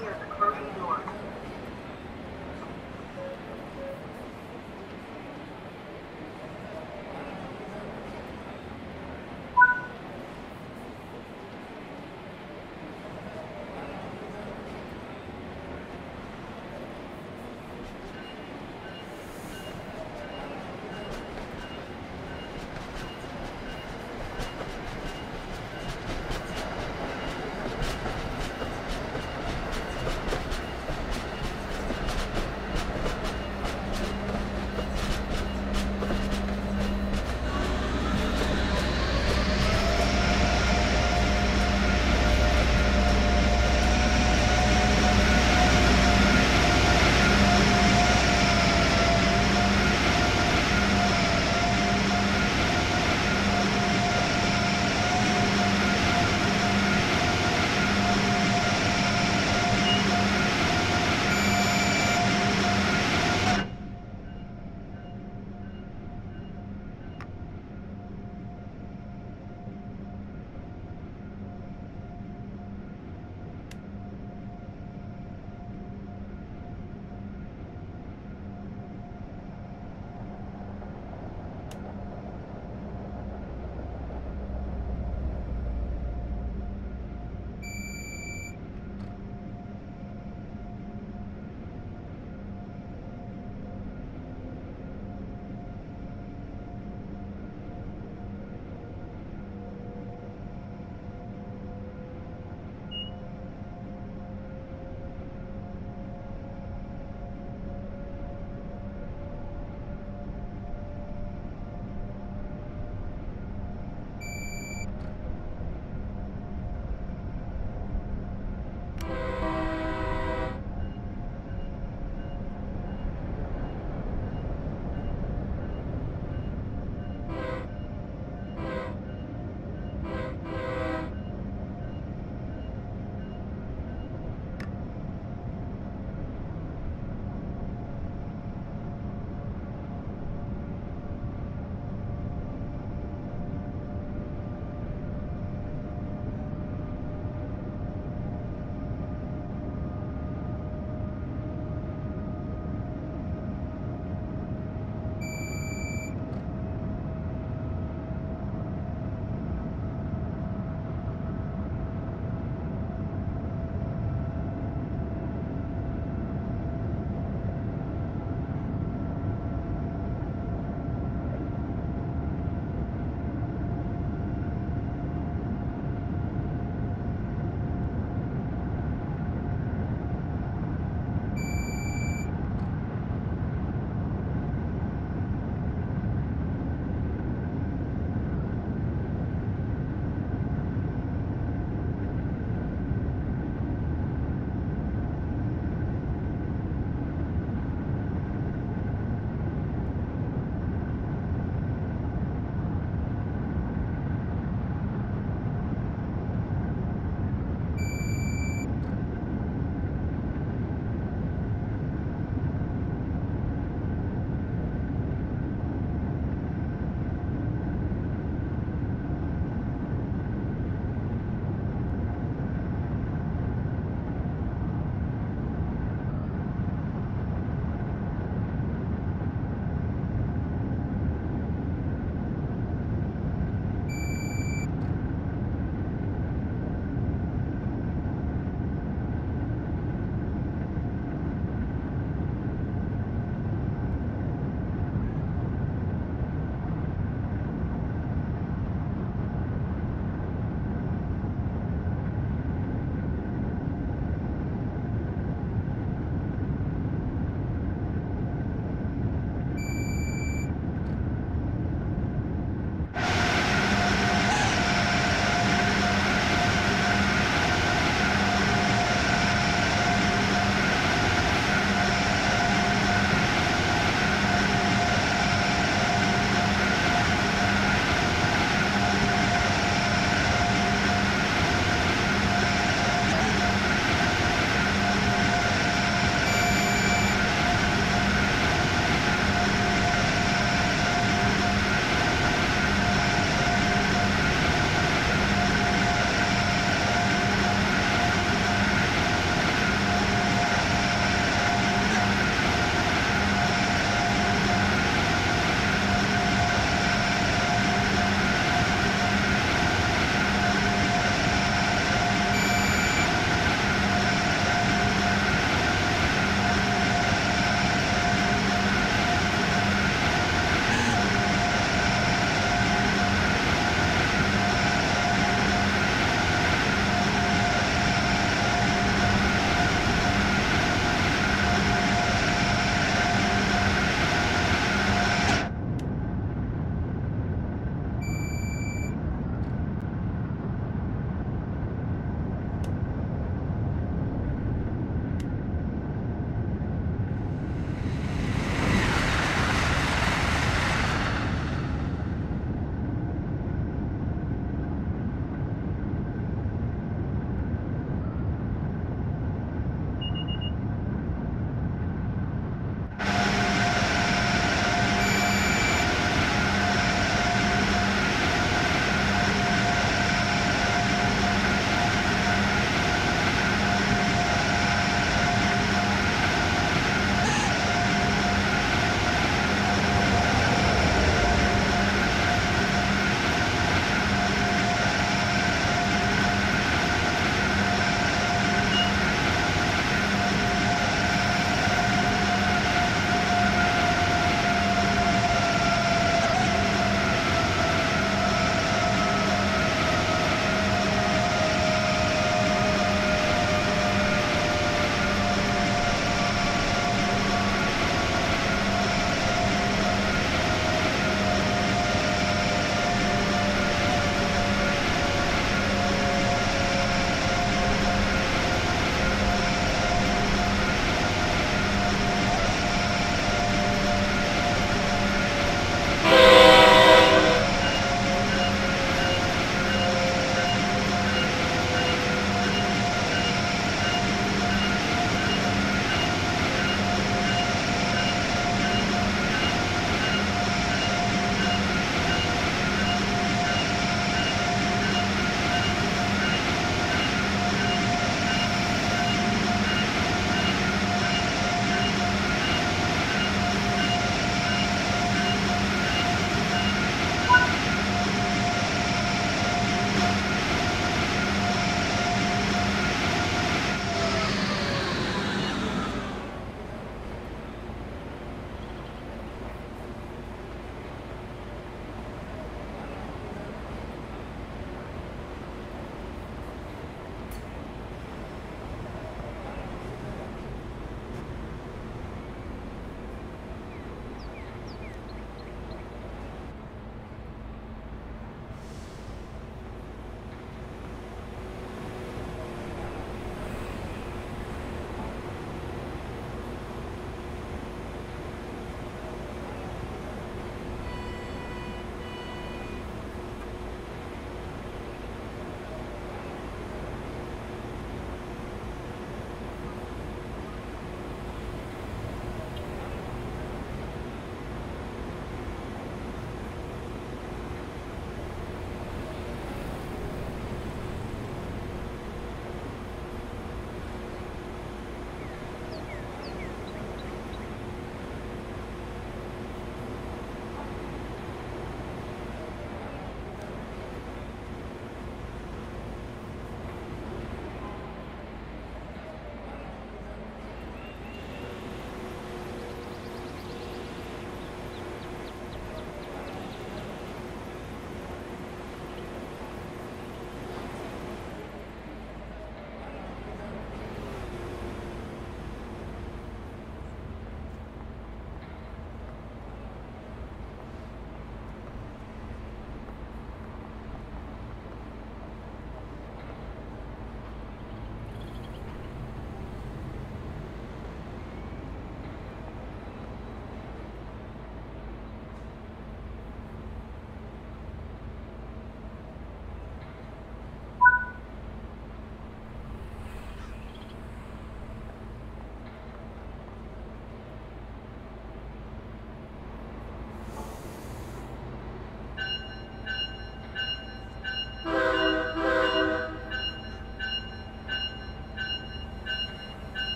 here.